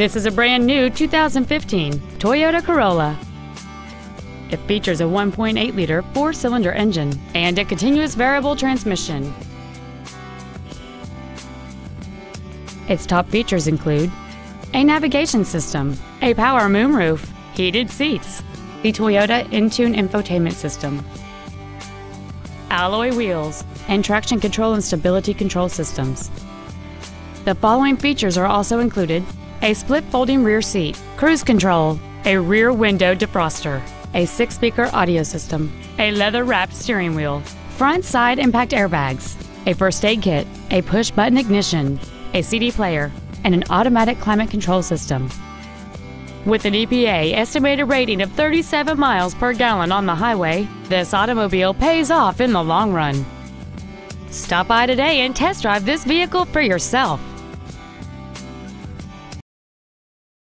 This is a brand new 2015 Toyota Corolla. It features a 1.8 liter four cylinder engine and a continuous variable transmission. Its top features include a navigation system, a power moonroof, heated seats, the Toyota Entune infotainment system, alloy wheels, and traction control and stability control systems. The following features are also included a split folding rear seat, cruise control, a rear window defroster, a six speaker audio system, a leather wrapped steering wheel, front side impact airbags, a first aid kit, a push button ignition, a CD player, and an automatic climate control system. With an EPA estimated rating of 37 miles per gallon on the highway, this automobile pays off in the long run. Stop by today and test drive this vehicle for yourself.